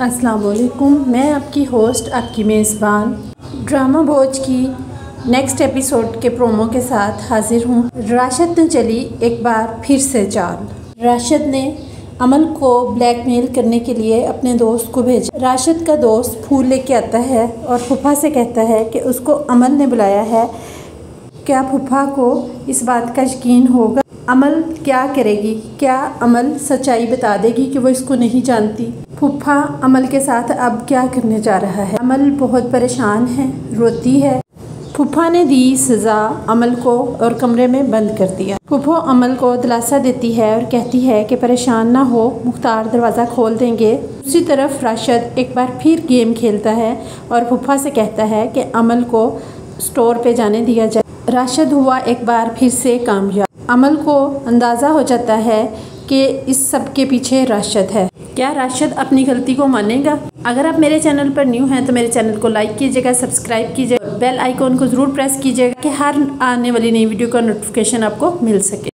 अस्सलाम वालेकुम मैं आपकी होस्ट आपकी मेज़बान, ड्रामा भोज की नेक्स्ट एपिसोड के प्रोमो के साथ हाजिर हूँ। राशद ने चली एक बार फिर से चाल राशद ने अमल को ब्लैकमेल करने के लिए अपने दोस्त को भेजा। राशद का दोस्त फूल लेके आता है और फूफा से कहता है कि उसको अमल ने बुलाया है। क्या फूफा को इस बात का यकीन होगा? अमल क्या करेगी? क्या अमल सच्चाई बता देगी कि वो इसको नहीं जानती? फूफा अमल के साथ अब क्या करने जा रहा है? अमल बहुत परेशान है, रोती है। फूफा ने दी सज़ा अमल को और कमरे में बंद कर दिया। फूफो अमल को दिलासा देती है और कहती है कि परेशान ना हो, मुख्तार दरवाज़ा खोल देंगे। दूसरी तरफ़ राशद एक बार फिर गेम खेलता है और फूफा से कहता है कि अमल को स्टोर पे जाने दिया जाए। राशद हुआ एक बार फिर से कामयाब। अमल को अंदाज़ा हो जाता है कि इस सब के पीछे राशद है। क्या राशद अपनी गलती को मानेगा? अगर आप मेरे चैनल पर न्यू हैं तो मेरे चैनल को लाइक कीजिएगा, सब्सक्राइब कीजिएगा, बेल आइकॉन को ज़रूर प्रेस कीजिएगा कि हर आने वाली नई वीडियो का नोटिफिकेशन आपको मिल सके।